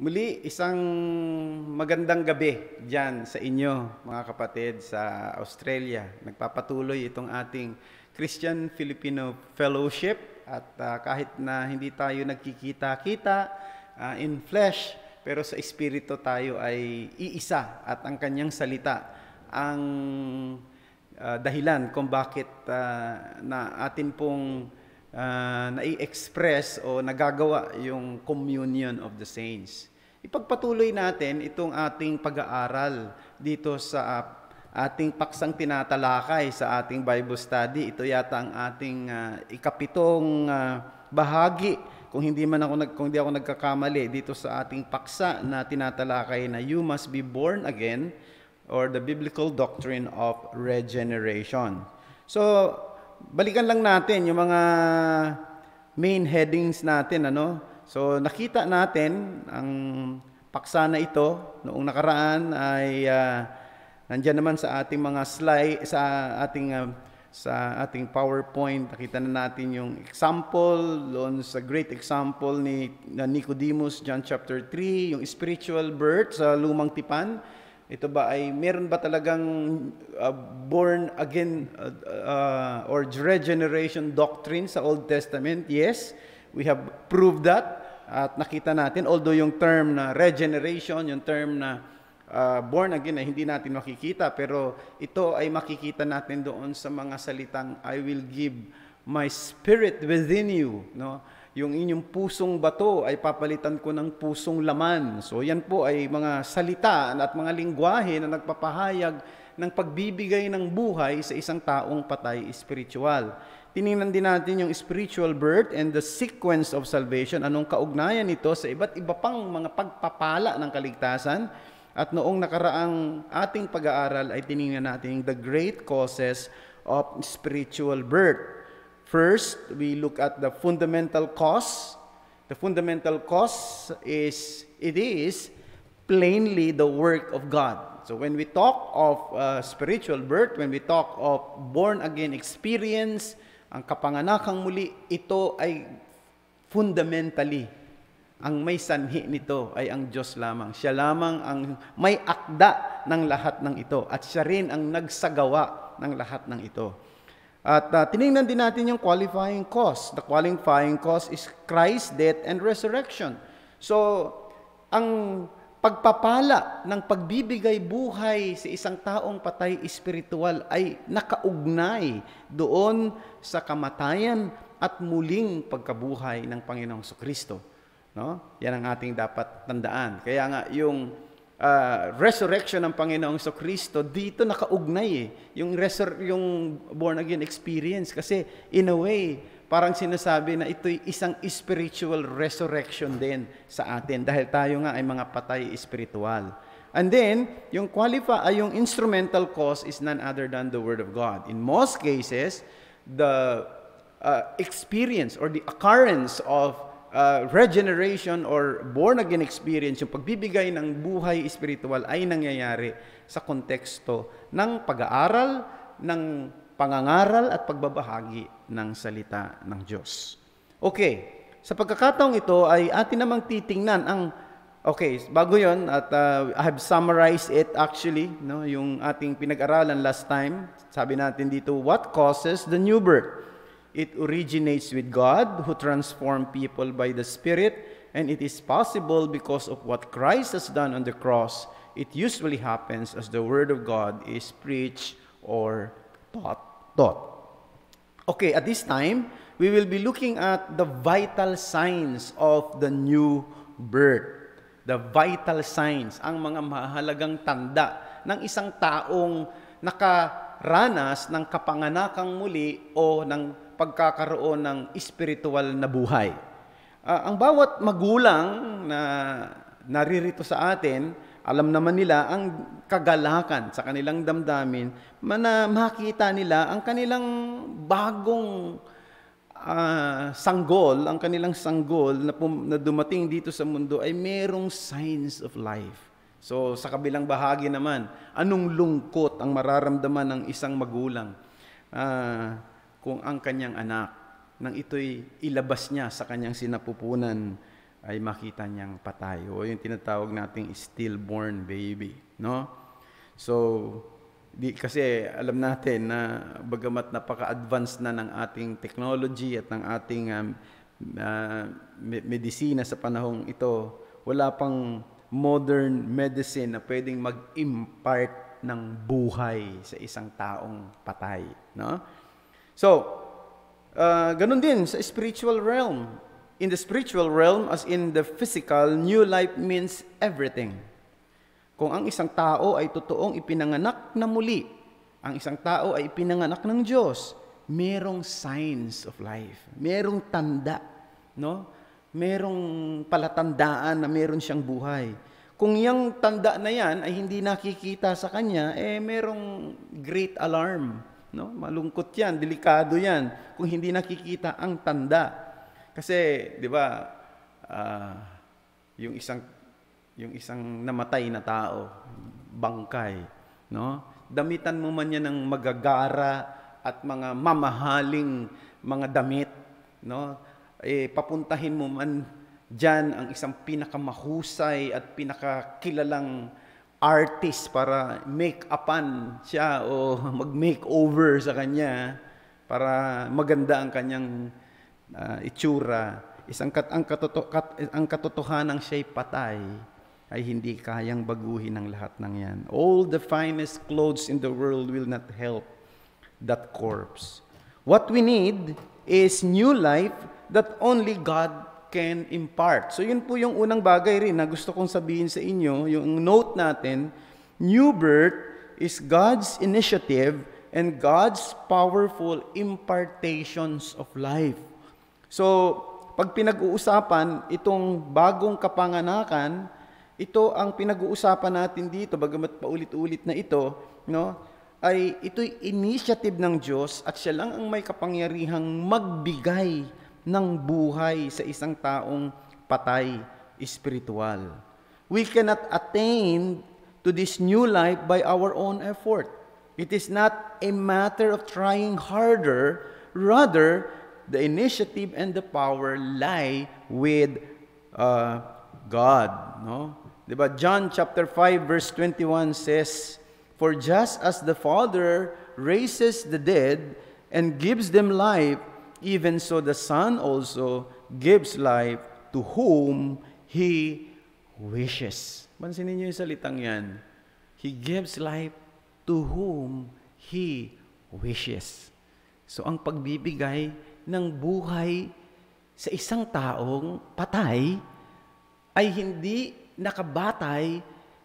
Muli, isang magandang gabi dyan sa inyo, mga kapatid sa Australia. Nagpapatuloy itong ating Christian Filipino Fellowship at uh, kahit na hindi tayo nagkikita-kita uh, in flesh, pero sa espiritu tayo ay iisa at ang kanyang salita ang uh, dahilan kung bakit uh, na atin pong uh, nai-express o nagagawa yung communion of the saints. Ipagpatuloy natin itong ating pag-aaral dito sa ating paksang tinatalakay sa ating Bible study. Ito yata ang ating uh, ikapitong uh, bahagi kung hindi man ako nag kung hindi ako nagkakamali dito sa ating paksa na tinatalakay na you must be born again or the biblical doctrine of regeneration. So, balikan lang natin yung mga main headings natin ano So nakita natin ang paksa na ito noong nakaraan ay uh, nandiyan naman sa ating mga slide sa ating uh, sa ating PowerPoint. Nakita na natin yung example doon sa great example ni na Nicodemus John chapter 3 yung spiritual birth sa lumang tipan. Ito ba ay meron ba talagang uh, born again uh, uh, or regeneration doctrine sa Old Testament? Yes. We have proved that at nakita natin, although yung term na regeneration, yung term na uh, born again ay hindi natin makikita, pero ito ay makikita natin doon sa mga salitang, I will give my spirit within you. No? Yung inyong pusong bato ay papalitan ko ng pusong laman. So yan po ay mga salita at mga lingwahe na nagpapahayag ng pagbibigay ng buhay sa isang taong patay spiritual. Tiningnan din natin yung spiritual birth and the sequence of salvation. Anong kaugnayan nito sa iba't iba pang mga pagpapala ng kaligtasan. At noong nakaraang ating pag-aaral ay tiningnan natin the great causes of spiritual birth. First, we look at the fundamental cause. The fundamental cause is, it is plainly the work of God. So when we talk of uh, spiritual birth, when we talk of born again experience, ang kapanganakang muli, ito ay fundamentally, ang may sanhi nito ay ang Diyos lamang. Siya lamang ang may akda ng lahat ng ito at siya rin ang nagsagawa ng lahat ng ito. At uh, tinignan din natin yung qualifying cause. The qualifying cause is Christ's death and resurrection. So, ang pagpapala ng pagbibigay buhay sa isang taong patay espiritual ay nakaugnay doon sa kamatayan at muling pagkabuhay ng Panginoong Kristo. No? Yan ang ating dapat tandaan. Kaya nga yung uh, resurrection ng Panginoong Kristo dito nakaugnay eh. Yung resur- yung born again experience kasi in a way parang sinasabi na ito'y isang spiritual resurrection din sa atin dahil tayo nga ay mga patay espiritual. And then, yung qualify, ay yung instrumental cause is none other than the Word of God. In most cases, the uh, experience or the occurrence of uh, regeneration or born-again experience, yung pagbibigay ng buhay espiritual ay nangyayari sa konteksto ng pag-aaral, ng pangangaral at pagbabahagi ng salita ng Diyos. Okay, sa pagkakataong ito ay atin namang titingnan ang Okay, bago 'yon at uh, I have summarized it actually, no, yung ating pinag-aralan last time. Sabi natin dito, what causes the new birth? It originates with God who transform people by the Spirit and it is possible because of what Christ has done on the cross. It usually happens as the word of God is preached or taught. taught. Okay, at this time, we will be looking at the vital signs of the new birth. The vital signs, ang mga mahalagang tanda ng isang taong nakaranas ng kapanganakang muli o ng pagkakaroon ng espiritual na buhay. Uh, ang bawat magulang na naririto sa atin, alam naman nila ang kagalakan sa kanilang damdamin, na makita nila ang kanilang bagong uh, sanggol, ang kanilang sanggol na, pum- na dumating dito sa mundo ay merong signs of life. So sa kabilang bahagi naman, anong lungkot ang mararamdaman ng isang magulang uh, kung ang kanyang anak nang ito'y ilabas niya sa kanyang sinapupunan ay makita niyang patay o yung tinatawag nating stillborn baby, no? So, di kasi alam natin na bagamat napaka-advanced na ng ating technology at ng ating um, uh, medisina sa panahong ito, wala pang modern medicine na pwedeng mag-impart ng buhay sa isang taong patay, no? So, uh, ganun din sa spiritual realm in the spiritual realm as in the physical, new life means everything. Kung ang isang tao ay totoong ipinanganak na muli, ang isang tao ay ipinanganak ng Diyos, merong signs of life, merong tanda, no? Merong palatandaan na meron siyang buhay. Kung yung tanda na yan ay hindi nakikita sa kanya, eh merong great alarm, no? Malungkot yan, delikado yan kung hindi nakikita ang tanda. Kasi, di ba, uh, yung isang yung isang namatay na tao, bangkay, no? Damitan mo man yan ng magagara at mga mamahaling mga damit, no? Eh, papuntahin mo man diyan ang isang pinakamahusay at pinakakilalang artist para make-upan siya o mag-makeover sa kanya para maganda ang kanyang uh, itsura, isang kat, ang, katoto, kat, ang katotohanan siya'y patay, ay hindi kayang baguhin ang lahat ng yan. All the finest clothes in the world will not help that corpse. What we need is new life that only God can impart. So yun po yung unang bagay rin na gusto kong sabihin sa inyo, yung note natin, new birth is God's initiative and God's powerful impartations of life. So, pag pinag-uusapan itong bagong kapanganakan, ito ang pinag-uusapan natin dito, bagamat paulit-ulit na ito, no? ay ito'y initiative ng Diyos at siya lang ang may kapangyarihang magbigay ng buhay sa isang taong patay espiritual. We cannot attain to this new life by our own effort. It is not a matter of trying harder, rather, the initiative and the power lie with uh, God. No? Diba? John chapter 5 verse 21 says, For just as the Father raises the dead and gives them life, even so the Son also gives life to whom He wishes. Pansinin niyo yung salitang yan. He gives life to whom He wishes. So ang pagbibigay ng buhay sa isang taong patay ay hindi nakabatay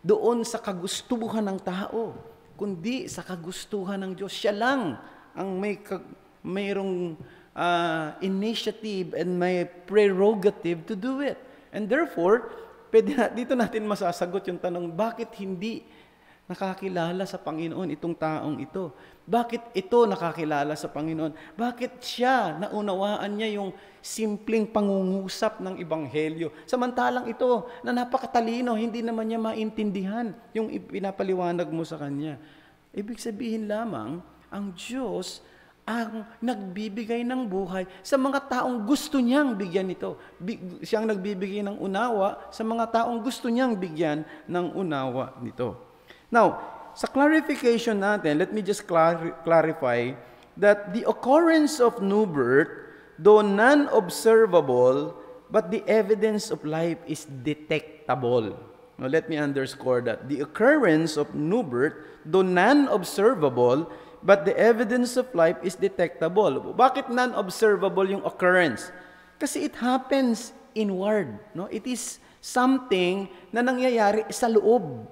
doon sa kagustuhan ng tao, kundi sa kagustuhan ng Diyos. Siya lang ang may mayroong uh, initiative and may prerogative to do it. And therefore, pwede na, dito natin masasagot yung tanong, bakit hindi nakakilala sa Panginoon itong taong ito? Bakit ito nakakilala sa Panginoon? Bakit siya naunawaan niya yung simpleng pangungusap ng Ebanghelyo? Samantalang ito na napakatalino, hindi naman niya maintindihan yung pinapaliwanag mo sa kanya. Ibig sabihin lamang, ang Diyos ang nagbibigay ng buhay sa mga taong gusto niyang bigyan ito. Siyang nagbibigay ng unawa sa mga taong gusto niyang bigyan ng unawa nito. Now, sa clarification natin, let me just clar- clarify that the occurrence of new birth, though non-observable, but the evidence of life is detectable. Now, let me underscore that. The occurrence of new birth, though non-observable, but the evidence of life is detectable. Bakit non-observable yung occurrence? Kasi it happens inward. No? It is something na nangyayari sa loob.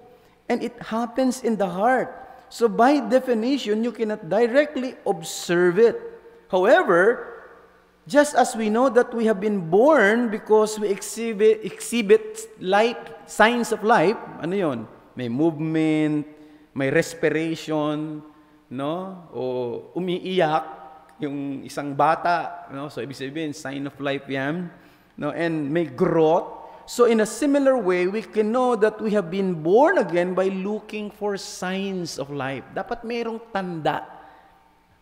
And it happens in the heart. So by definition, you cannot directly observe it. However, just as we know that we have been born because we exhibit, exhibit life, signs of life, ano yon? May movement, may respiration, no? O umiiyak yung isang bata, no? So ibig sabihin sign of life 'yan, no? And may growth, So in a similar way, we can know that we have been born again by looking for signs of life. Dapat mayroong tanda.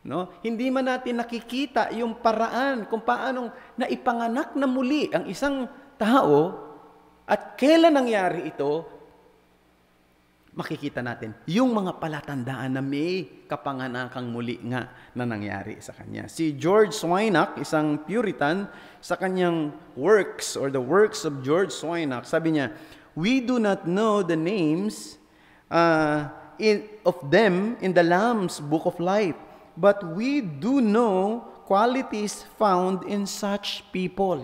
No? Hindi man natin nakikita yung paraan kung paanong naipanganak na muli ang isang tao at kailan nangyari ito, makikita natin yung mga palatandaan na may kapanganakang muli nga na nangyari sa kanya. Si George Swinnock, isang Puritan, sa kanyang works or the works of George Swinnock, sabi niya, We do not know the names uh, in, of them in the Lamb's Book of Life, but we do know qualities found in such people.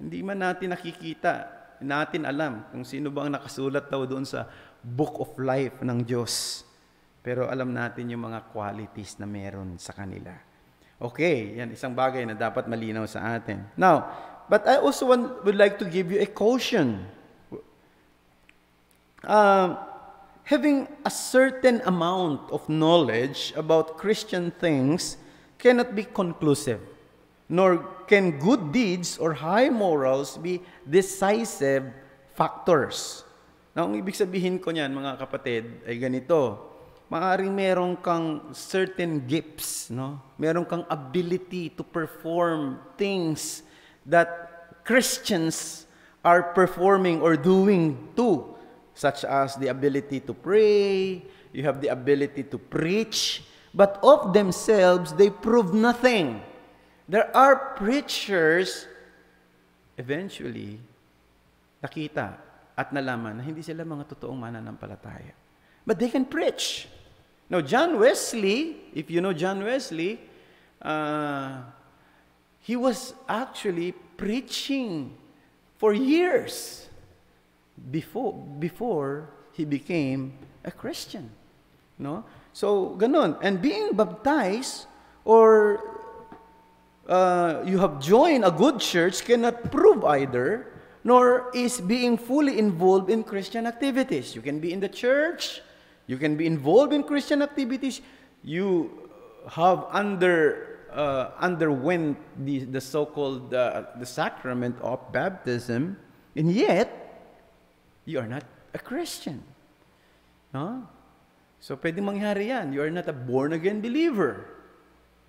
Hindi man natin nakikita, natin alam kung sino ba ang nakasulat daw doon sa book of life ng Diyos. Pero alam natin yung mga qualities na meron sa kanila. Okay, yan isang bagay na dapat malinaw sa atin. Now, but I also want, would like to give you a caution. Uh, having a certain amount of knowledge about Christian things cannot be conclusive, nor can good deeds or high morals be decisive factors. Now, ang ibig sabihin ko niyan, mga kapatid, ay ganito. Maaring meron kang certain gifts, no? Meron kang ability to perform things that Christians are performing or doing too, such as the ability to pray, you have the ability to preach, but of themselves, they prove nothing. There are preachers, eventually, nakita at nalaman na hindi sila mga totoong mananampalataya. But they can preach. Now, John Wesley, if you know John Wesley, uh, he was actually preaching for years before, before he became a Christian. No? So, ganun. And being baptized or uh, you have joined a good church cannot prove either, nor is being fully involved in Christian activities. You can be in the church, you can be involved in Christian activities, you have under uh, underwent the, the so-called uh, the sacrament of baptism, and yet you are not a Christian. No? So, pwede mangyari yan. You are not a born-again believer.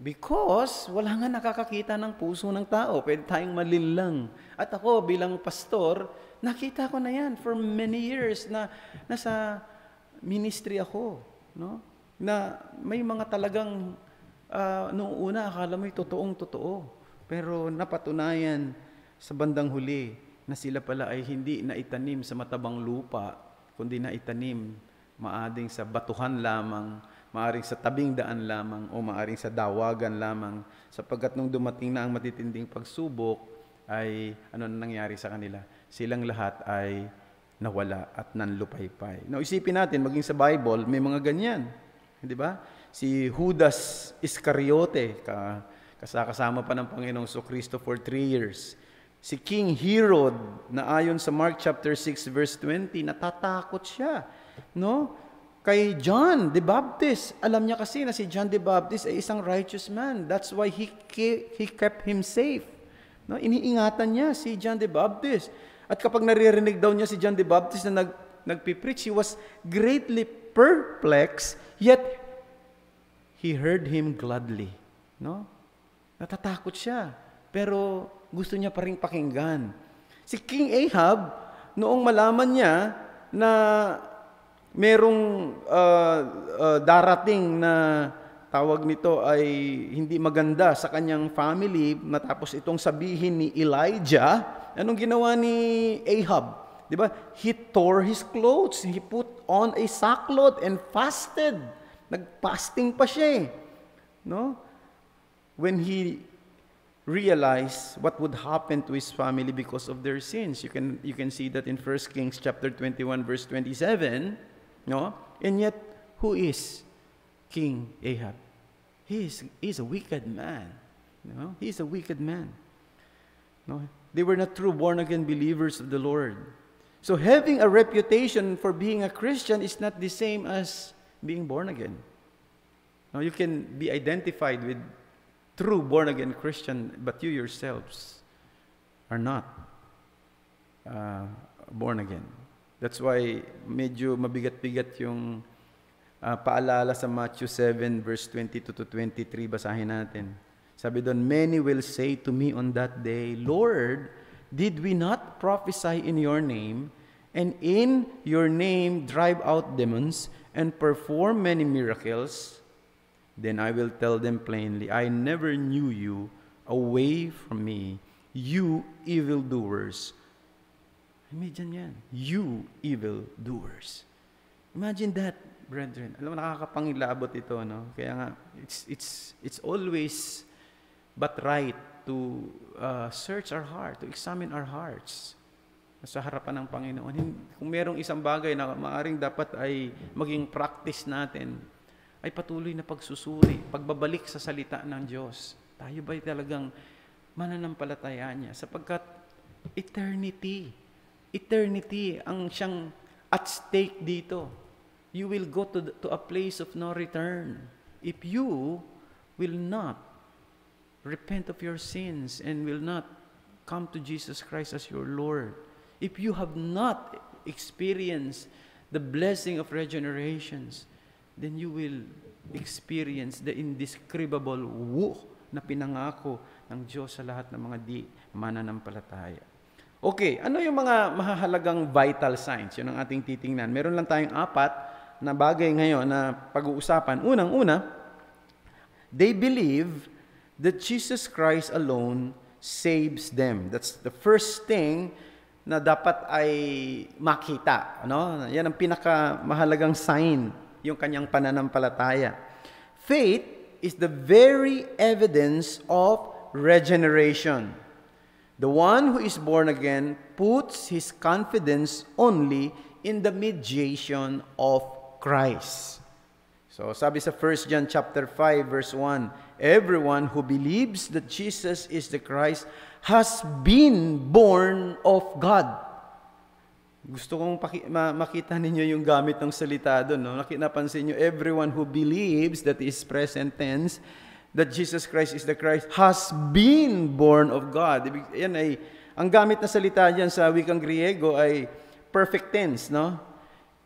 Because wala nga nakakakita ng puso ng tao. Pwede tayong malilang. At ako bilang pastor, nakita ko na yan for many years na nasa ministry ako. No? Na may mga talagang uh, noong una akala mo'y totoong totoo. Pero napatunayan sa bandang huli na sila pala ay hindi na itanim sa matabang lupa, kundi na itanim maading sa batuhan lamang maaring sa tabing daan lamang o maaring sa dawagan lamang sapagkat nung dumating na ang matitinding pagsubok ay ano na nangyari sa kanila silang lahat ay nawala at nanlupaypay. Now isipin natin maging sa Bible may mga ganyan, di ba? Si Judas Iscariote ka kasama pa ng Panginoong So Kristo for three years. Si King Herod na ayon sa Mark chapter 6 verse 20 natatakot siya, no? Kay John the Baptist, alam niya kasi na si John the Baptist ay isang righteous man. That's why he, he kept him safe. No, iniingatan niya si John the Baptist. At kapag naririnig daw niya si John the Baptist na nag, nagpipreach, he was greatly perplexed, yet he heard him gladly. No? Natatakot siya. Pero gusto niya pa rin pakinggan. Si King Ahab, noong malaman niya na merong uh, uh, darating na tawag nito ay hindi maganda sa kanyang family matapos itong sabihin ni Elijah, anong ginawa ni Ahab? 'Di ba? He tore his clothes, he put on a sackcloth and fasted. Nagfasting pa siya eh. No? When he realized what would happen to his family because of their sins. You can you can see that in 1 Kings chapter 21 verse 27 No? And yet, who is King Ahab? He is he's a wicked man. No? He's a wicked man. No? They were not true born again believers of the Lord. So having a reputation for being a Christian is not the same as being born again. Now you can be identified with true born again Christian, but you yourselves are not uh, born again. That's why medyo mabigat-bigat yung uh, paalala sa Matthew 7 verse 22 to 23 basahin natin. Sabi doon, many will say to me on that day, Lord, Did we not prophesy in your name, and in your name drive out demons, and perform many miracles? Then I will tell them plainly, I never knew you. Away from me, you evildoers. Imagine yan. You evildoers. Imagine that, brethren. Alam mo, nakakapangilabot ito, no? Kaya nga, it's, it's, it's always but right to uh, search our heart, to examine our hearts sa harapan ng Panginoon. Kung merong isang bagay na maaring dapat ay maging practice natin, ay patuloy na pagsusuri, pagbabalik sa salita ng Diyos. Tayo ba'y talagang mananampalataya niya? Sapagkat eternity, eternity ang siyang at stake dito. You will go to, the, to a place of no return if you will not repent of your sins and will not come to Jesus Christ as your Lord, if you have not experienced the blessing of regenerations, then you will experience the indescribable woo na pinangako ng Diyos sa lahat ng mga di mananampalataya. Okay, ano yung mga mahahalagang vital signs? Yun ang ating titingnan. Meron lang tayong apat na bagay ngayon na pag-uusapan. Unang-una, they believe that Jesus Christ alone saves them. That's the first thing na dapat ay makita. No? Yan ang pinakamahalagang sign, yung kanyang pananampalataya. Faith is the very evidence of regeneration. The one who is born again puts his confidence only in the mediation of Christ. So sabi sa 1 John chapter 5 verse 1, everyone who believes that Jesus is the Christ has been born of God. Gusto kong paki- ma- makita ninyo yung gamit ng salita doon. No? Napansin nyo, everyone who believes that is present tense, that Jesus Christ is the Christ, has been born of God. Yan ay, ang gamit na salita diyan sa wikang Griego ay perfect tense, no?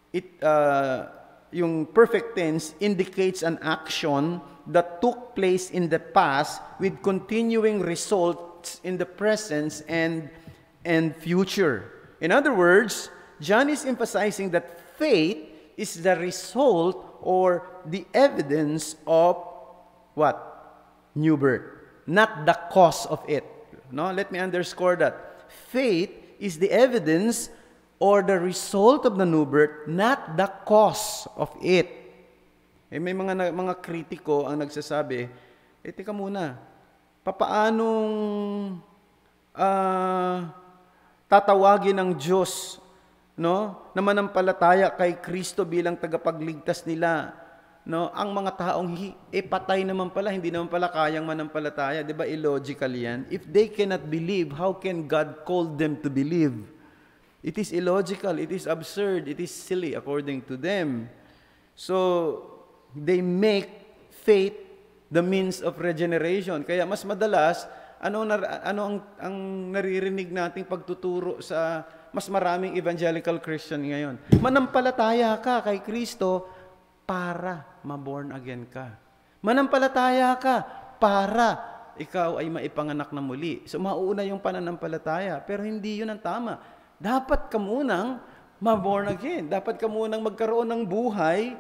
It, uh, yung perfect tense indicates an action that took place in the past with continuing results in the present and, and future. In other words, John is emphasizing that faith is the result or the evidence of what? New birth, not the cause of it. No, let me underscore that. Faith is the evidence or the result of the new birth, not the cause of it. Eh, may mga, mga kritiko ang nagsasabi, eh, teka muna, papaanong uh, tatawagin ng Diyos no, na manampalataya kay Kristo bilang tagapagligtas nila no ang mga taong eh patay naman pala hindi naman pala kayang manampalataya 'di ba illogical yan if they cannot believe how can God call them to believe It is illogical, it is absurd, it is silly according to them. So, they make faith the means of regeneration. Kaya mas madalas, ano, na, ano ang, ang naririnig nating pagtuturo sa mas maraming evangelical Christian ngayon? Manampalataya ka kay Kristo para ma-born again ka. Manampalataya ka para ikaw ay maipanganak na muli. So mauuna yung pananampalataya, pero hindi yun ang tama dapat ka munang ma-born again. Dapat ka munang magkaroon ng buhay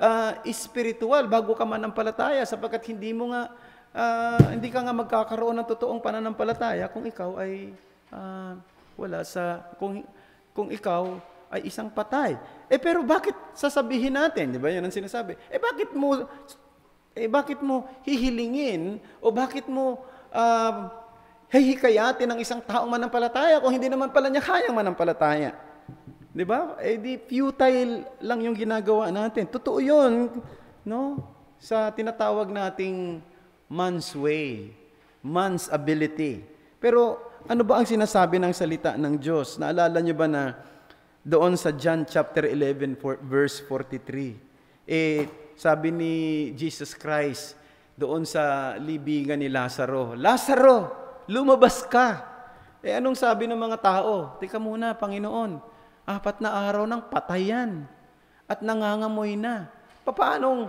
uh, spiritual bago ka manampalataya sapagkat hindi mo nga uh, hindi ka nga magkakaroon ng totoong pananampalataya kung ikaw ay uh, wala sa kung kung ikaw ay isang patay. Eh pero bakit sasabihin natin, 'di ba? 'Yan ang sinasabi. Eh bakit mo eh bakit mo hihilingin o bakit mo uh, hihikayatin ng isang taong manampalataya kung hindi naman pala niya kayang manampalataya. Di ba? Eh di futile lang yung ginagawa natin. Totoo yun, no? Sa tinatawag nating man's way, man's ability. Pero ano ba ang sinasabi ng salita ng Diyos? Naalala niyo ba na doon sa John chapter 11 verse 43, eh sabi ni Jesus Christ doon sa libingan ni Lazaro, Lazaro, lumabas ka. Eh anong sabi ng mga tao? Tika muna, Panginoon, apat na araw ng patayan at nangangamoy na. Paanong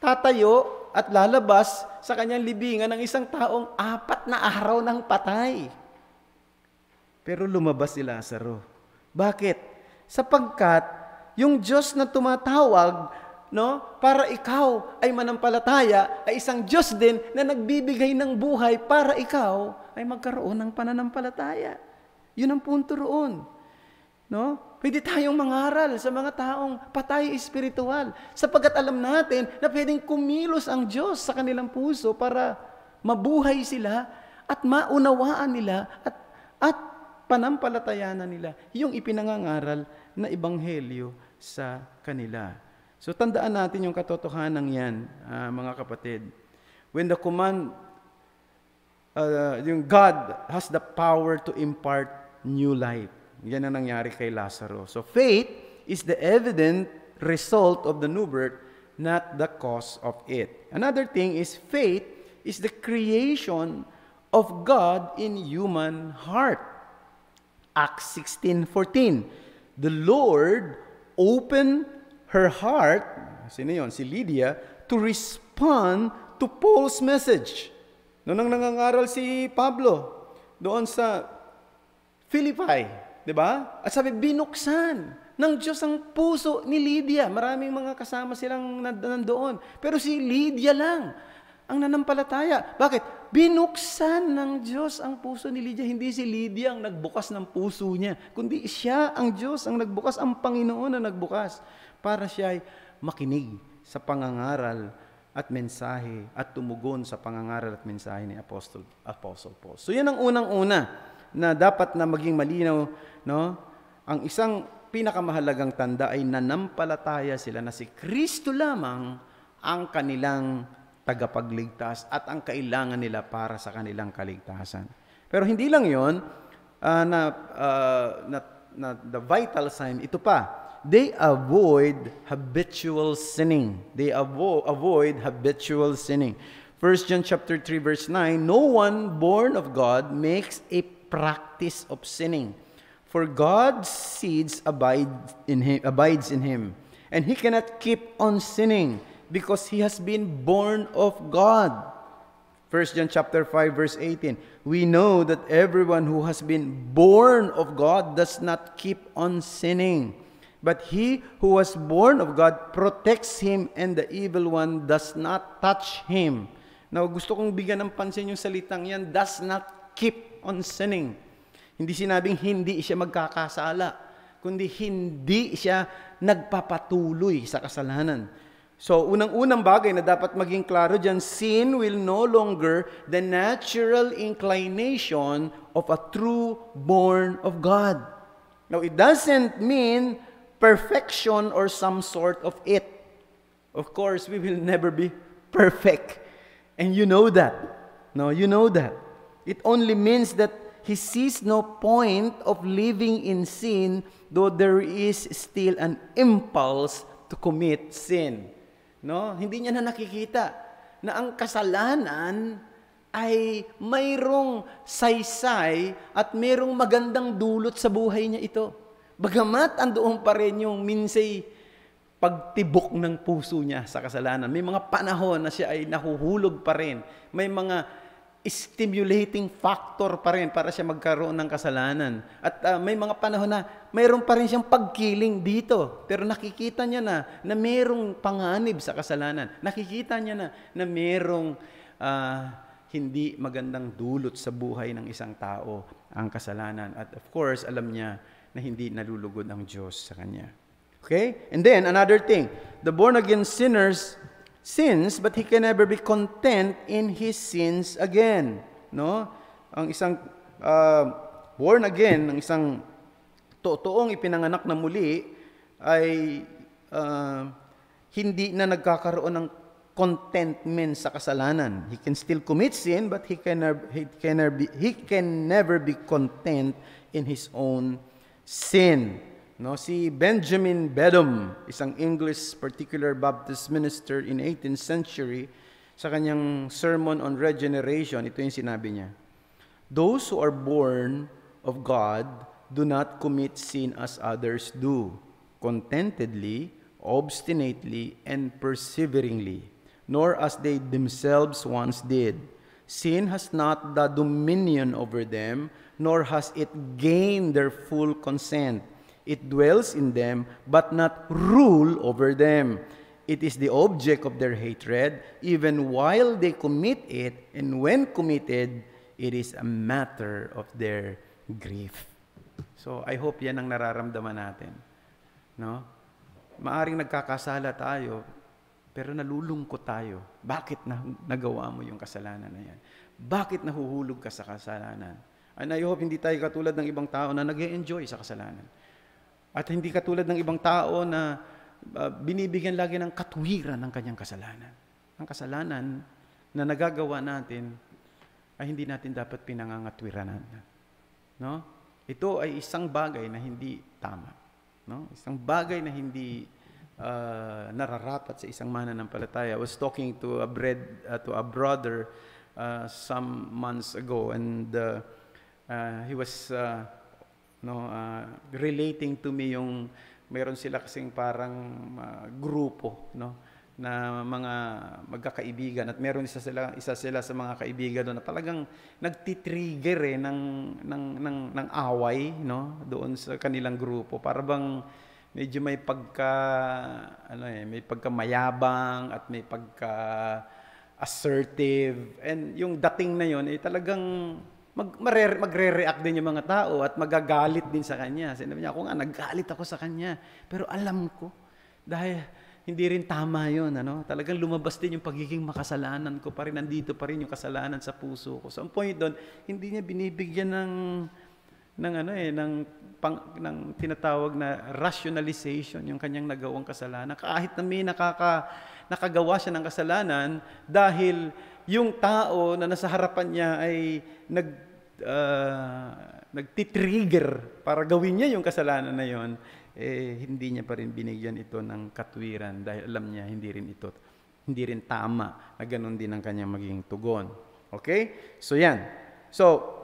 tatayo at lalabas sa kanyang libingan ng isang taong apat na araw ng patay? Pero lumabas si Lazaro. Bakit? Sapagkat yung Diyos na tumatawag, no, para ikaw ay manampalataya, ay isang Diyos din na nagbibigay ng buhay para ikaw ay magkaroon ng pananampalataya. Yun ang punto roon. No? Pwede tayong mangaral sa mga taong patay espiritual sapagkat alam natin na pwedeng kumilos ang Diyos sa kanilang puso para mabuhay sila at maunawaan nila at, at panampalatayanan nila yung ipinangangaral na ebanghelyo sa kanila. So tandaan natin yung katotohanan yan, uh, mga kapatid. When the command, uh, yung God has the power to impart new life. Yan ang nangyari kay Lazaro. So faith is the evident result of the new birth, not the cause of it. Another thing is faith is the creation of God in human heart. Acts 16:14. The Lord opened her heart, sino yon? Si Lydia, to respond to Paul's message. Noong nang nangangaral si Pablo doon sa Philippi, di ba? At sabi, binuksan ng Diyos ang puso ni Lydia. Maraming mga kasama silang nandoon. Pero si Lydia lang ang nanampalataya. Bakit? Binuksan ng Diyos ang puso ni Lydia. Hindi si Lydia ang nagbukas ng puso niya, kundi siya ang Diyos ang nagbukas, ang Panginoon ang nagbukas para siya ay makinig sa pangangaral at mensahe at tumugon sa pangangaral at mensahe ni Apostle, Apostle Paul. So yan ang unang-una na dapat na maging malinaw, no? Ang isang pinakamahalagang tanda ay nanampalataya sila na si Kristo lamang ang kanilang tagapagligtas at ang kailangan nila para sa kanilang kaligtasan. Pero hindi lang yon uh, na, uh, na, na the vital sign, ito pa, they avoid habitual sinning. They avo- avoid habitual sinning. 1 John chapter 3 verse 9, no one born of God makes a practice of sinning. For God's seeds abide in him, abides in him, and he cannot keep on sinning because he has been born of God. 1 John chapter 5 verse 18. We know that everyone who has been born of God does not keep on sinning. But he who was born of God protects him and the evil one does not touch him. Now, gusto kong bigyan ng pansin yung salitang yan, does not keep on sinning. Hindi sinabing hindi siya magkakasala, kundi hindi siya nagpapatuloy sa kasalanan. So, unang-unang bagay na dapat maging klaro dyan, sin will no longer the natural inclination of a true born of God. Now, it doesn't mean perfection or some sort of it. Of course, we will never be perfect. And you know that. No, you know that. It only means that he sees no point of living in sin, though there is still an impulse to commit sin. No? Hindi niya na nakikita na ang kasalanan ay mayroong saysay at mayroong magandang dulot sa buhay niya ito. Bagamat andoon pa rin yung minsay pagtibok ng puso niya sa kasalanan. May mga panahon na siya ay nahuhulog pa rin. May mga stimulating factor pa rin para siya magkaroon ng kasalanan. At uh, may mga panahon na mayroon pa rin siyang pagkiling dito. Pero nakikita niya na na mayroong panganib sa kasalanan. Nakikita niya na na mayroong uh, hindi magandang dulot sa buhay ng isang tao ang kasalanan. At of course, alam niya na hindi nalulugod ang Diyos sa kanya. Okay? And then, another thing, the born-again sinners sins, but he can never be content in his sins again. No? Ang isang uh, born again, ang isang totoong ipinanganak na muli ay uh, hindi na nagkakaroon ng contentment sa kasalanan. He can still commit sin, but he can he can be, he can never be content in his own sin. No, si Benjamin Bedom, isang English particular Baptist minister in 18th century, sa kanyang sermon on regeneration, ito yung sinabi niya. Those who are born of God do not commit sin as others do, contentedly, obstinately, and perseveringly, nor as they themselves once did. Sin has not the dominion over them, nor has it gained their full consent. It dwells in them, but not rule over them. It is the object of their hatred, even while they commit it, and when committed, it is a matter of their grief. So, I hope yan ang nararamdaman natin. No? Maaring nagkakasala tayo, pero nalulungkot tayo. Bakit na, nagawa mo yung kasalanan na yan? Bakit nahuhulog ka sa kasalanan? And I hope hindi tayo katulad ng ibang tao na nag enjoy sa kasalanan. At hindi katulad ng ibang tao na uh, binibigyan lagi ng katwiran ng kanyang kasalanan. Ang kasalanan na nagagawa natin ay hindi natin dapat pinangangatwiranan. No? Ito ay isang bagay na hindi tama. No? Isang bagay na hindi uh, nararapat sa isang mananampalataya. I was talking to a, bread, uh, to a brother uh, some months ago and uh, uh, he was uh, no, uh, relating to me yung meron sila kasing parang uh, grupo no na mga magkakaibigan at meron isa sila isa sila sa mga kaibigan doon na talagang nagtitrigger eh ng ng ng ng away no doon sa kanilang grupo. Para bang medyo may pagka ano eh may pagkamayabang at may pagka assertive and yung dating na yon eh talagang mag, magre-react din yung mga tao at magagalit din sa kanya. Sinabi niya, ako nga, naggalit ako sa kanya. Pero alam ko, dahil hindi rin tama yon ano? Talagang lumabas din yung pagiging makasalanan ko pa rin. Nandito pa rin yung kasalanan sa puso ko. So, ang point doon, hindi niya binibigyan ng ng ano eh ng pang, ng tinatawag na rationalization yung kanyang nagawang kasalanan kahit na may nakaka nakagawa siya ng kasalanan dahil yung tao na nasa harapan niya ay nag uh, nagtitrigger para gawin niya yung kasalanan na yon, eh, hindi niya pa rin binigyan ito ng katwiran dahil alam niya hindi rin ito, hindi rin tama na ganun din ang kanyang magiging tugon. Okay? So yan. So,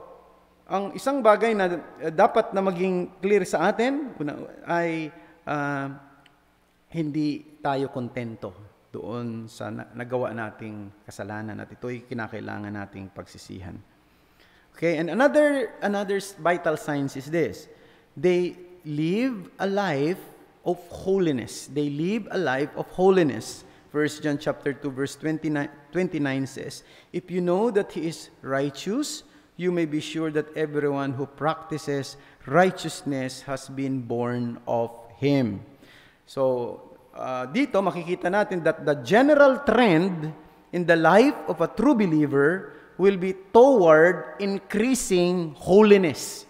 ang isang bagay na uh, dapat na maging clear sa atin ay uh, hindi tayo kontento doon sa nagawa nating kasalanan at ito'y kinakailangan nating pagsisihan. Okay, and another another vital signs is this. They live a life of holiness. They live a life of holiness. 1 John chapter 2 verse 29, 29 says, If you know that he is righteous, you may be sure that everyone who practices righteousness has been born of him. So, uh, dito makikita natin that the general trend in the life of a true believer will be toward increasing holiness.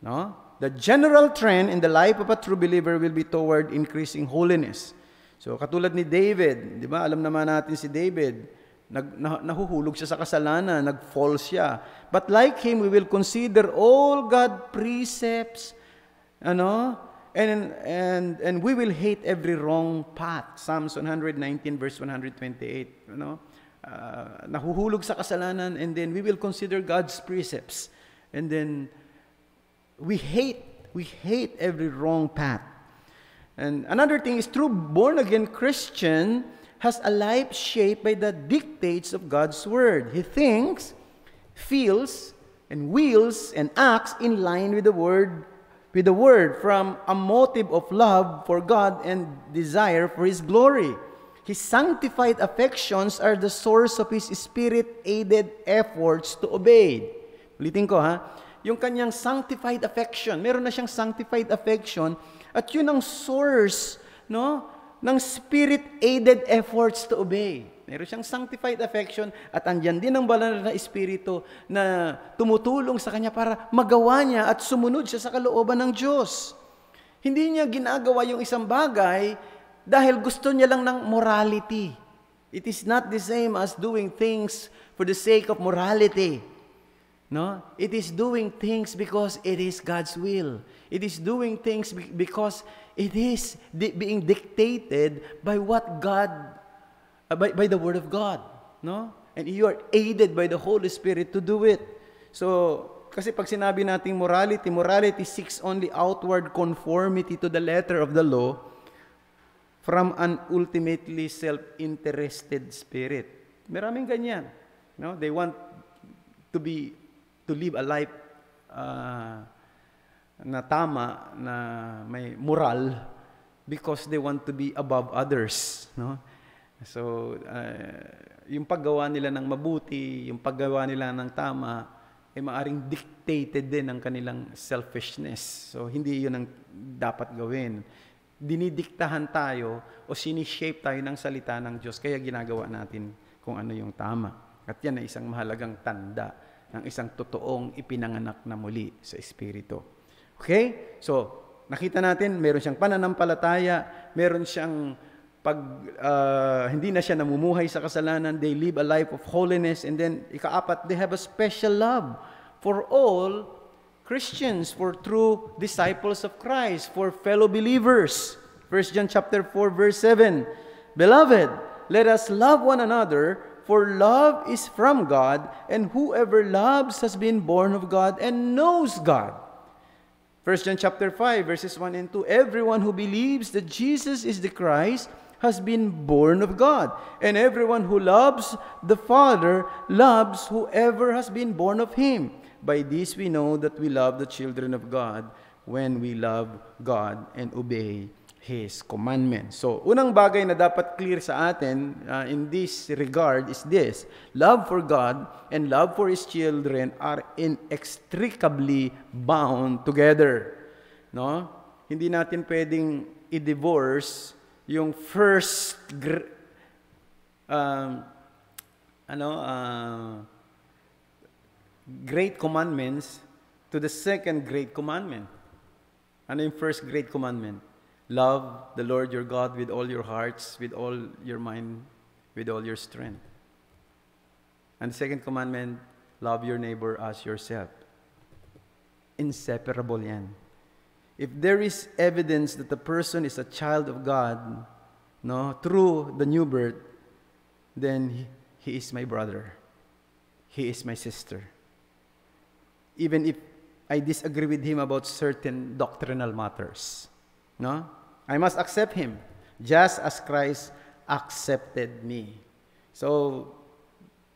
No? The general trend in the life of a true believer will be toward increasing holiness. So katulad ni David, 'di ba? Alam naman natin si David, nag, nah, nahuhulog siya sa kasalanan, nag-fall siya. But like him, we will consider all God precepts, ano, And, and, and we will hate every wrong path. Psalms 119 verse 128. You know? Uh, nahuhulog sa kasalanan and then we will consider God's precepts. And then we hate, we hate every wrong path. And another thing is true born again Christian has a life shaped by the dictates of God's word. He thinks, feels, and wills and acts in line with the word with the word from a motive of love for God and desire for His glory. His sanctified affections are the source of His Spirit-aided efforts to obey. Ulitin ko ha, yung kanyang sanctified affection, meron na siyang sanctified affection, at yun ang source no, ng Spirit-aided efforts to obey. Meron siyang sanctified affection at andyan din ang banal na espiritu na tumutulong sa kanya para magawa niya at sumunod siya sa kalooban ng Diyos. Hindi niya ginagawa yung isang bagay dahil gusto niya lang ng morality. It is not the same as doing things for the sake of morality. No? It is doing things because it is God's will. It is doing things because it is being dictated by what God uh, by, by the Word of God. No? And you are aided by the Holy Spirit to do it. So, kasi pag sinabi nating morality, morality seeks only outward conformity to the letter of the law from an ultimately self-interested spirit. Maraming ganyan. No? They want to be to live a life uh, na tama, na may moral, because they want to be above others. No? So, uh, yung paggawa nila ng mabuti, yung paggawa nila ng tama, ay maaring dictated din ng kanilang selfishness. So, hindi yun ang dapat gawin. Dinidiktahan tayo o sinishape tayo ng salita ng Diyos, kaya ginagawa natin kung ano yung tama. At yan ay isang mahalagang tanda ng isang totoong ipinanganak na muli sa Espiritu. Okay? So, nakita natin, meron siyang pananampalataya, meron siyang pag uh, hindi na siya namumuhay sa kasalanan, they live a life of holiness. And then, ikaapat, they have a special love for all Christians, for true disciples of Christ, for fellow believers. 1 John chapter 4, verse 7. Beloved, let us love one another, for love is from God, and whoever loves has been born of God and knows God. 1 John chapter 5, verses 1 and 2. Everyone who believes that Jesus is the Christ has been born of God. And everyone who loves the Father loves whoever has been born of him. By this we know that we love the children of God when we love God and obey His commandments. So, unang bagay na dapat clear sa atin uh, in this regard is this. Love for God and love for His children are inextricably bound together. No? Hindi natin pwedeng i-divorce yung first gr- uh, ano uh, great commandments to the second great commandment. Ano yung first great commandment? Love the Lord your God with all your hearts, with all your mind, with all your strength. And the second commandment, love your neighbor as yourself. Inseparable yan. If there is evidence that the person is a child of God, no, through the new birth, then he, he is my brother. He is my sister. Even if I disagree with him about certain doctrinal matters, no? I must accept him just as Christ accepted me. So,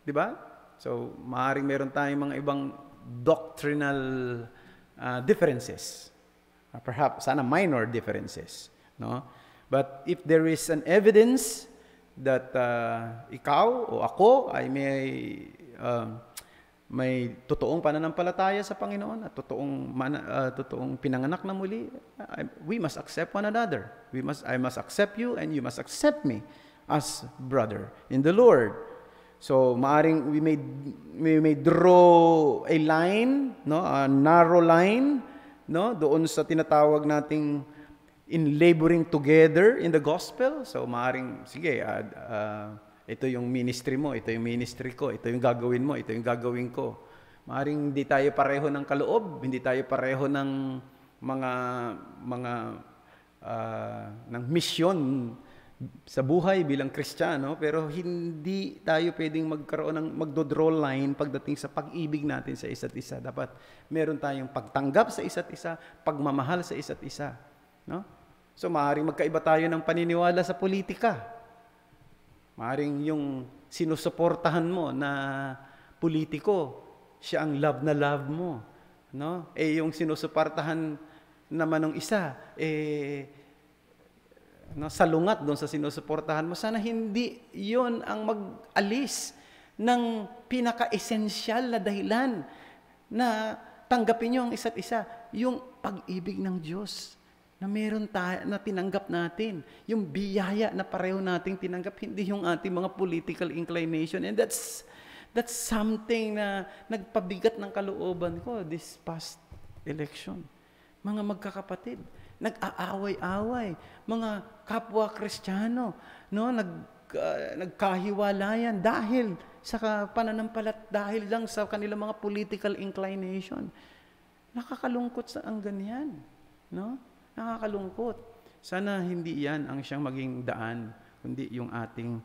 di ba? So, maaaring meron tayong mga ibang doctrinal uh, differences. Uh, perhaps sana minor differences, no? But if there is an evidence that uh, ikaw o ako ay may uh, may totoong pananampalataya sa Panginoon at totoong man, uh, totoong pinanganak na muli, uh, we must accept one another. We must I must accept you and you must accept me as brother in the Lord. So maaring we may we may draw a line, no, a narrow line no? Doon sa tinatawag nating in laboring together in the gospel. So maaring sige, uh, uh, ito yung ministry mo, ito yung ministry ko, ito yung gagawin mo, ito yung gagawin ko. Maaring hindi tayo pareho ng kaloob, hindi tayo pareho ng mga mga uh, ng misyon sa buhay bilang Kristiyano, pero hindi tayo pwedeng magkaroon ng magdo-draw line pagdating sa pag-ibig natin sa isa't isa. Dapat meron tayong pagtanggap sa isa't isa, pagmamahal sa isa't isa. No? So maaaring magkaiba tayo ng paniniwala sa politika. Maaring yung sinusuportahan mo na politiko, siya ang love na love mo. No? Eh yung sinusuportahan naman ng isa, eh no, salungat doon sa sinusuportahan mo, sana hindi yon ang mag-alis ng pinaka-esensyal na dahilan na tanggapin nyo ang isa't isa, yung pag-ibig ng Diyos na meron tayo, na tinanggap natin. Yung biyaya na pareho nating tinanggap, hindi yung ating mga political inclination. And that's, that's something na nagpabigat ng kalooban ko this past election. Mga magkakapatid, nag-aaway-away, mga kapwa Kristiyano, no, nag uh, nagkahiwalayan dahil sa pananampalat dahil lang sa kanilang mga political inclination. Nakakalungkot sa ang ganyan, no? Nakakalungkot. Sana hindi 'yan ang siyang maging daan, kundi yung ating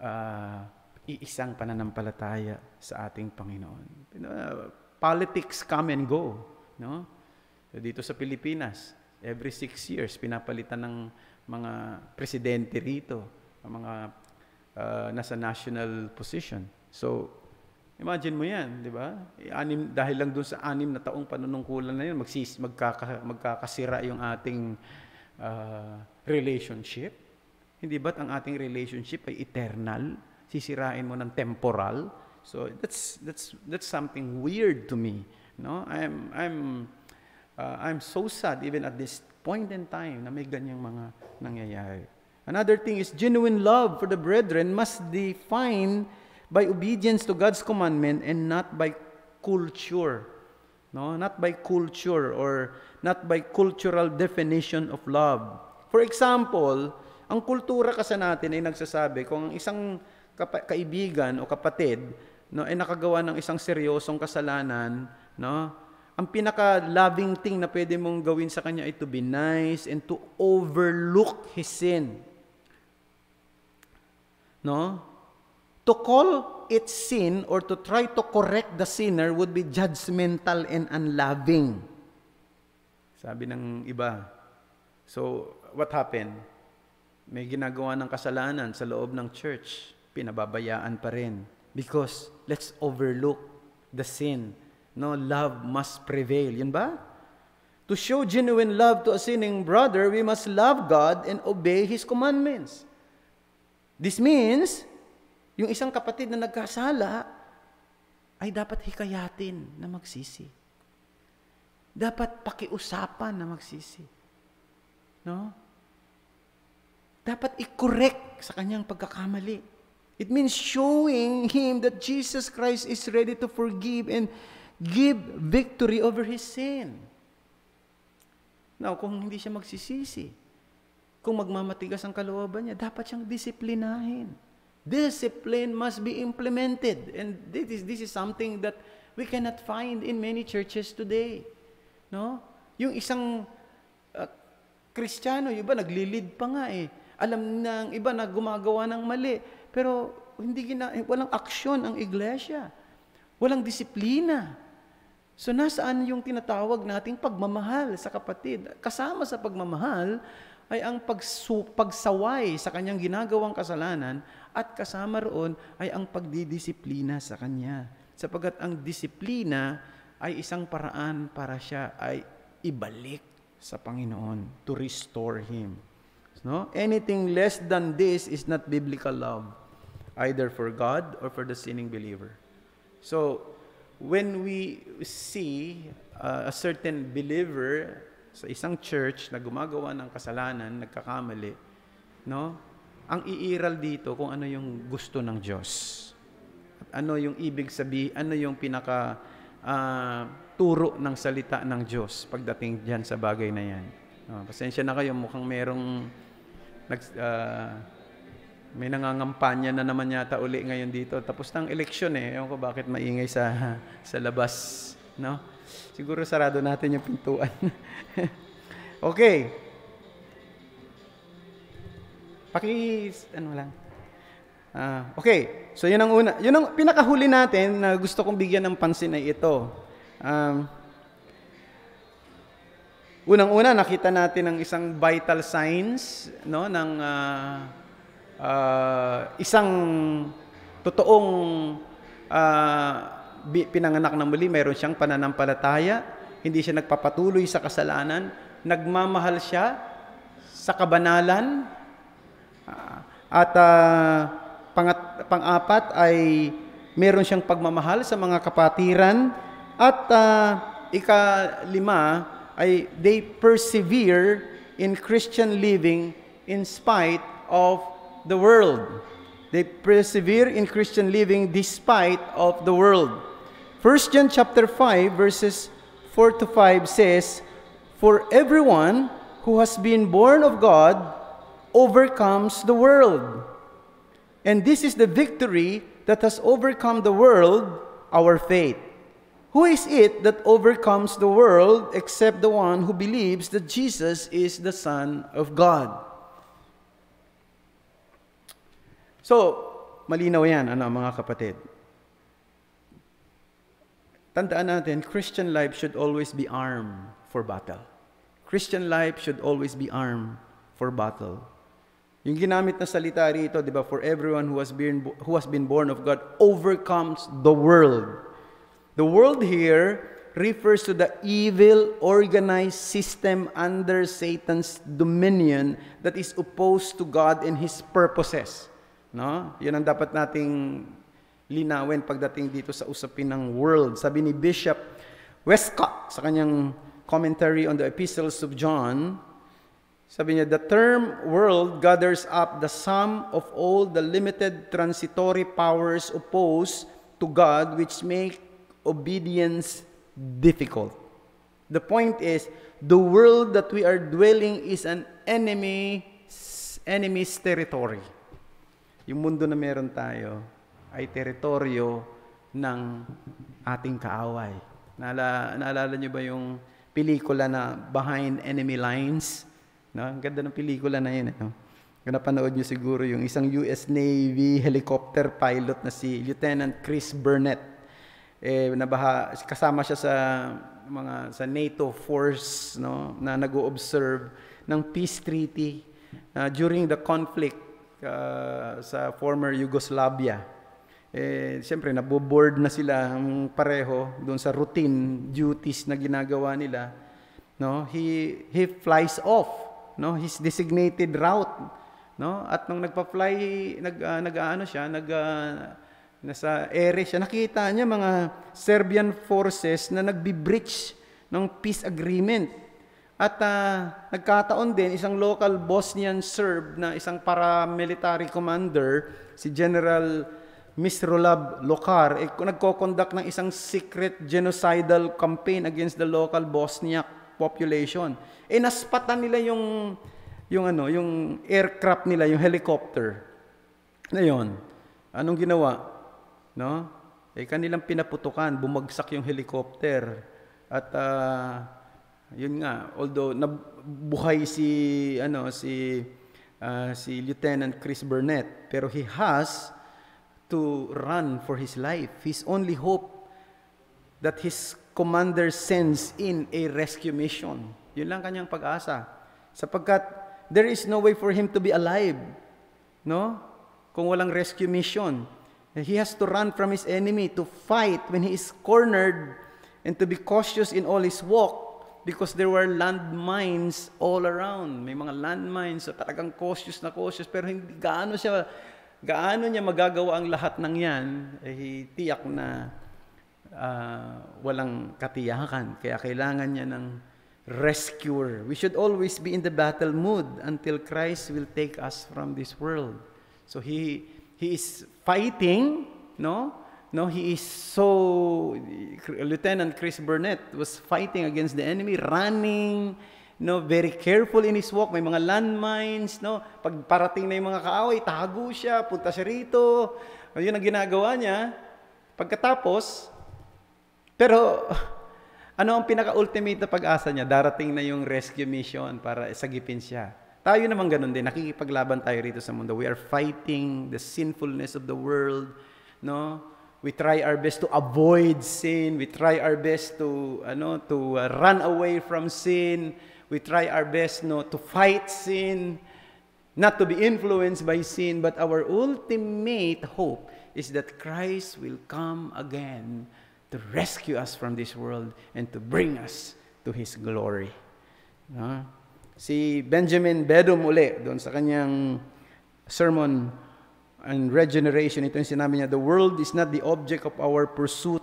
uh, iisang pananampalataya sa ating Panginoon. Uh, politics come and go, no? Dito sa Pilipinas, Every six years, pinapalitan ng mga presidente rito, mga uh, nasa national position. So, Imagine mo yan, di ba? Anim, dahil lang doon sa anim na taong panunungkulan na yun, magsis, magkaka, magkakasira yung ating uh, relationship. Hindi ba't ang ating relationship ay eternal? Sisirain mo ng temporal? So that's that's that's something weird to me. No, I'm I'm uh, I'm so sad even at this point in time na may ganyang mga nangyayari. Another thing is genuine love for the brethren must define by obedience to God's commandment and not by culture. No, not by culture or not by cultural definition of love. For example, ang kultura kasi natin ay nagsasabi kung ang isang kaibigan o kapatid no ay nakagawa ng isang seryosong kasalanan, no? Ang pinaka-loving thing na pwede mong gawin sa kanya ay to be nice and to overlook his sin. No? To call it sin or to try to correct the sinner would be judgmental and unloving. Sabi ng iba. So, what happened? May ginagawa ng kasalanan sa loob ng church. Pinababayaan pa rin. Because let's overlook the sin No, love must prevail. Yun ba? To show genuine love to a sinning brother, we must love God and obey His commandments. This means, yung isang kapatid na nagkasala, ay dapat hikayatin na magsisi. Dapat pakiusapan na magsisi. No? Dapat i-correct sa kanyang pagkakamali. It means showing him that Jesus Christ is ready to forgive and give victory over his sin. Now, kung hindi siya magsisisi, kung magmamatigas ang kalooban niya, dapat siyang disiplinahin. Discipline must be implemented. And this is, this is something that we cannot find in many churches today. No? Yung isang uh, Kristiyano, yung iba naglilid pa nga eh. Alam ng iba na gumagawa ng mali. Pero hindi gina, walang aksyon ang iglesia. Walang disiplina. So nasaan yung tinatawag nating pagmamahal sa kapatid? Kasama sa pagmamahal ay ang pagsu- pagsaway sa kanyang ginagawang kasalanan at kasama roon ay ang pagdidisiplina sa kanya. Sapagat ang disiplina ay isang paraan para siya ay ibalik sa Panginoon to restore him. No? Anything less than this is not biblical love, either for God or for the sinning believer. So, when we see uh, a certain believer sa isang church na gumagawa ng kasalanan, nagkakamali, no? Ang iiral dito kung ano yung gusto ng Diyos. Ano yung ibig sabihin, ano yung pinaka uh, turo ng salita ng Diyos pagdating diyan sa bagay na yan. No, pasensya na kayo, mukhang merong nag, uh, may nangangampanya na naman yata uli ngayon dito. Tapos ng eleksyon eh. Ewan ko bakit maingay sa, sa labas. No? Siguro sarado natin yung pintuan. okay. Paki, ano lang. Uh, okay, so yun ang una. Yun ang pinakahuli natin na gusto kong bigyan ng pansin ay ito. Um, Unang-una, nakita natin ang isang vital signs no, ng uh, uh, isang totoong uh, pinanganak ng muli, mayroon siyang pananampalataya, hindi siya nagpapatuloy sa kasalanan, nagmamahal siya sa kabanalan, uh, at uh, pangat, pang-apat ay meron siyang pagmamahal sa mga kapatiran, at uh, ikalima ay they persevere in Christian living in spite of the world. They persevere in Christian living despite of the world. 1 John chapter 5 verses 4 to 5 says, For everyone who has been born of God overcomes the world. And this is the victory that has overcome the world, our faith. Who is it that overcomes the world except the one who believes that Jesus is the Son of God? So, malinaw yan, ano, mga kapatid. Tandaan natin, Christian life should always be armed for battle. Christian life should always be armed for battle. Yung ginamit na salita rito, 'di ba? For everyone who has been who has been born of God overcomes the world. The world here refers to the evil organized system under Satan's dominion that is opposed to God and his purposes. No? 'Yan ang dapat nating linawin pagdating dito sa usapin ng world. Sabi ni Bishop Westcott sa kanyang commentary on the epistles of John, sabi niya, the term world gathers up the sum of all the limited transitory powers opposed to God which make obedience difficult. The point is, the world that we are dwelling is an enemy, enemy's territory. Yung mundo na meron tayo ay teritoryo ng ating kaaway. Naala, naalala niyo ba yung pelikula na Behind Enemy Lines? No? Ang ganda ng pelikula na yun. No? Kung napanood nyo siguro yung isang US Navy helicopter pilot na si Lieutenant Chris Burnett. Eh, nabaha, kasama siya sa mga sa NATO force no na nag-observe ng peace treaty uh, during the conflict uh, sa former Yugoslavia. Eh, siyempre, naboboard na sila pareho doon sa routine duties na ginagawa nila. No? He, he flies off no his designated route no at nung nagpa-fly nag uh, nag-aano siya nag uh, nasa ere siya nakita niya mga Serbian forces na nagbi-breach ng peace agreement at uh, nagkataon din isang local Bosnian Serb na isang paramilitary commander si General Misrolab Lokar eh, nagko-conduct ng isang secret genocidal campaign against the local Bosniak population. Eh naspatan nila yung yung ano, yung aircraft nila, yung helicopter. Ngayon, anong ginawa? No? Eh kanilang pinaputukan, bumagsak yung helicopter. At uh, yun nga, although nabuhay si ano si uh, si Lieutenant Chris Burnett, pero he has to run for his life. His only hope that his commander sends in a rescue mission. Yun lang kanyang pag-asa. Sapagkat there is no way for him to be alive. No? Kung walang rescue mission. He has to run from his enemy to fight when he is cornered and to be cautious in all his walk because there were landmines all around. May mga landmines, so talagang cautious na cautious, pero hindi gaano siya, gaano niya magagawa ang lahat ng yan, eh, tiyak na uh, walang katiyakan. Kaya kailangan niya ng rescuer. We should always be in the battle mood until Christ will take us from this world. So he he is fighting, no? No, he is so Lieutenant Chris Burnett was fighting against the enemy, running, no, very careful in his walk. May mga landmines, no? Pag parating na yung mga kaaway, tago siya, punta siya rito. Yun ang ginagawa niya. Pagkatapos, pero ano ang pinaka-ultimate na pag-asa niya? Darating na yung rescue mission para sagipin siya. Tayo naman ganun din. Nakikipaglaban tayo rito sa mundo. We are fighting the sinfulness of the world. No? We try our best to avoid sin. We try our best to ano to uh, run away from sin. We try our best no to fight sin, not to be influenced by sin, but our ultimate hope is that Christ will come again to rescue us from this world and to bring us to His glory. No? Si Benjamin Bedum uli, doon sa kanyang sermon on regeneration, ito yung sinabi niya, The world is not the object of our pursuit,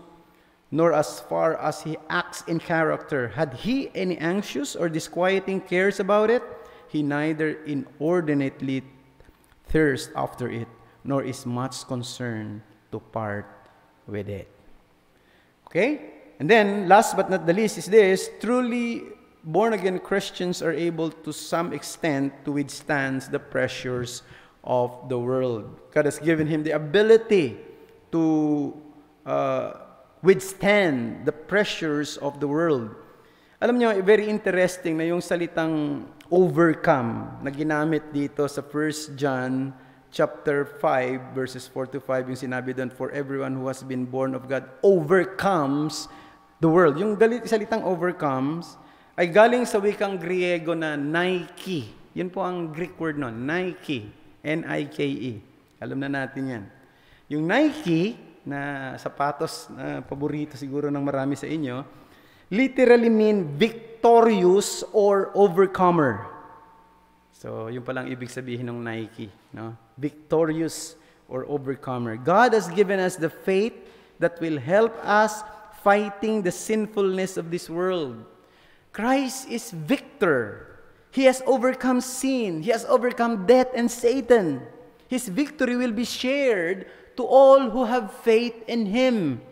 nor as far as he acts in character. Had he any anxious or disquieting cares about it, he neither inordinately thirsts after it, nor is much concerned to part with it. Okay? And then, last but not the least, is this truly born again Christians are able to some extent to withstand the pressures of the world. God has given him the ability to uh, withstand the pressures of the world. Alam niyo, very interesting na yung salitang overcome na ginamit dito sa 1 John chapter 5, verses 4 to 5, yung sinabi doon, for everyone who has been born of God overcomes the world. Yung salitang overcomes ay galing sa wikang Griego na Nike. Yun po ang Greek word nun, Nike. N-I-K-E. Alam na natin yan. Yung Nike, na sapatos na paborito siguro ng marami sa inyo, literally mean victorious or overcomer. So, yun palang ibig sabihin ng Nike. No? Victorious or overcomer. God has given us the faith that will help us fighting the sinfulness of this world. Christ is victor. He has overcome sin. He has overcome death and Satan. His victory will be shared to all who have faith in Him.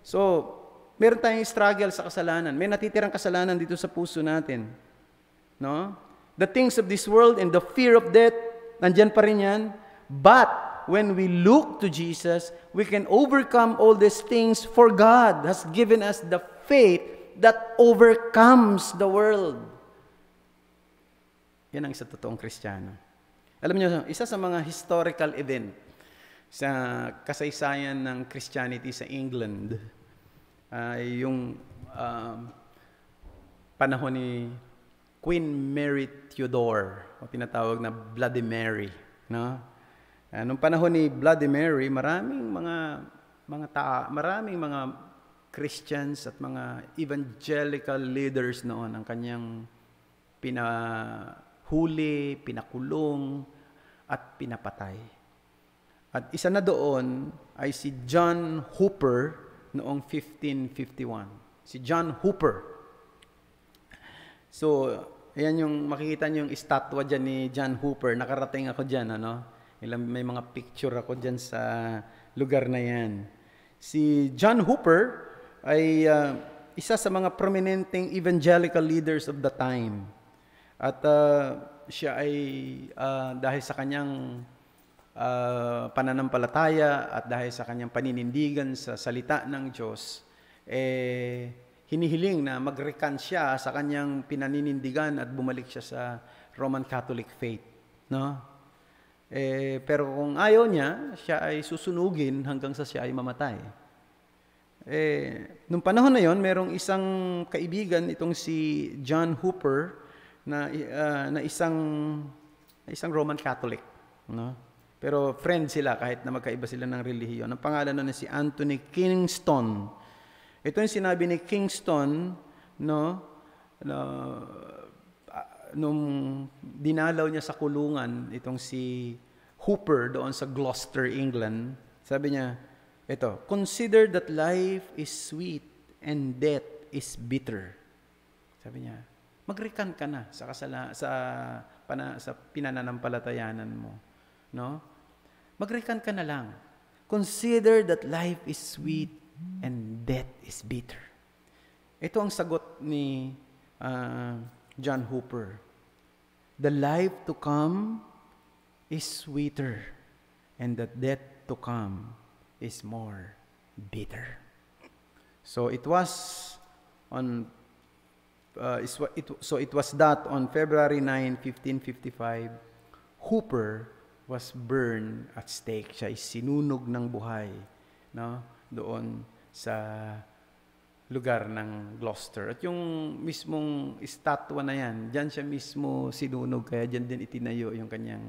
So, meron tayong struggle sa kasalanan. May natitirang kasalanan dito sa puso natin. No? The things of this world and the fear of death, nandyan pa rin yan. But, when we look to Jesus, we can overcome all these things for God has given us the faith that overcomes the world. Yan ang isa totoong Kristiyano. Alam niyo, isa sa mga historical event sa kasaysayan ng Christianity sa England ay uh, yung uh, panahon ni Queen Mary Theodore o tinatawag na Bloody Mary no uh, nung panahon ni Bloody Mary maraming mga mga ta maraming mga Christians at mga evangelical leaders noon ang kanyang pinahuli, pinakulong at pinapatay. At isa na doon ay si John Hooper noong 1551. Si John Hooper. So, ayan yung makikita niyo yung estatwa dyan ni John Hooper. Nakarating ako dyan, ano? Ilang, may mga picture ako dyan sa lugar na yan. Si John Hooper ay uh, isa sa mga prominenteng evangelical leaders of the time. At uh, siya ay uh, dahil sa kanyang uh, pananampalataya at dahil sa kanyang paninindigan sa salita ng Diyos, eh, hinihiling na mag-recant siya sa kanyang pinaninindigan at bumalik siya sa Roman Catholic faith. No? Eh, pero kung ayaw niya, siya ay susunugin hanggang sa siya ay mamatay. Eh, nung panahon na yon, merong isang kaibigan itong si John Hooper na uh, na isang isang Roman Catholic, no? Pero friend sila kahit na magkaiba sila ng relihiyon. Ang pangalan nun si Anthony Kingston. Ito yung sinabi ni Kingston, no? Na, uh, nung dinalaw niya sa kulungan itong si Hooper doon sa Gloucester, England. Sabi niya, ito, consider that life is sweet and death is bitter. Sabi niya, magrekan ka na sa kasala sa pana, sa pinananampalatayanan mo, no? Magrekan ka na lang. Consider that life is sweet and death is bitter. Ito ang sagot ni uh, John Hooper. The life to come is sweeter and the death to come is more bitter. So it was on uh, it, so it was that on February 9, 1555, Hooper was burned at stake. Siya ay sinunog ng buhay no? doon sa lugar ng Gloucester. At yung mismong estatwa na yan, diyan siya mismo sinunog, kaya diyan din itinayo yung kanyang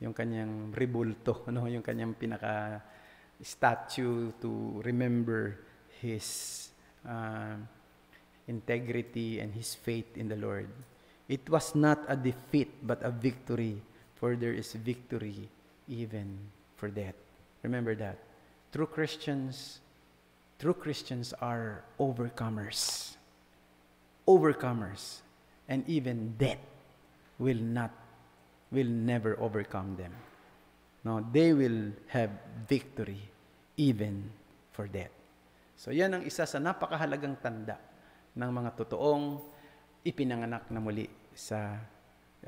yung kanyang rebulto, ano, yung kanyang pinaka statue to remember his uh, integrity and his faith in the Lord. It was not a defeat, but a victory, for there is victory even for death. Remember that. True Christians, true Christians are overcomers. Overcomers. And even death will not, will never overcome them. No, they will have victory even for death. So yan ang isa sa napakahalagang tanda ng mga totoong ipinanganak na muli sa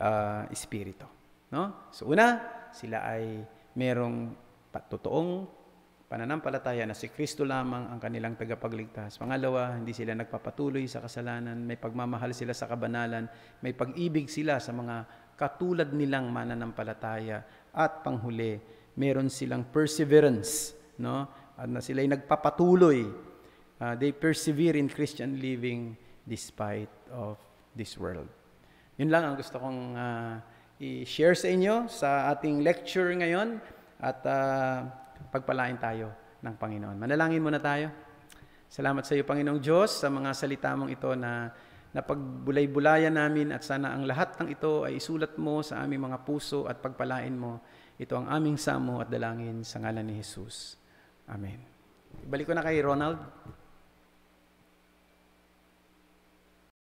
uh, espiritu. No? So una, sila ay merong totoong pananampalataya na si Kristo lamang ang kanilang tagapagligtas. Pangalawa, hindi sila nagpapatuloy sa kasalanan, may pagmamahal sila sa kabanalan, may pag-ibig sila sa mga katulad nilang mananampalataya at panghuli, meron silang perseverance, no? At na sila'y nagpapatuloy. Uh, they persevere in Christian living despite of this world. Yun lang ang gusto kong ah, i-share sa inyo sa ating lecture ngayon at ah, pagpalain tayo ng Panginoon. Manalangin muna tayo. Salamat sa iyo, Panginoong Diyos, sa mga salita mong ito na napagbulay-bulayan namin at sana ang lahat ng ito ay isulat mo sa aming mga puso at pagpalain mo. Ito ang aming samo at dalangin sa ngalan ni Jesus. Amen. Balik ko na kay Ronald.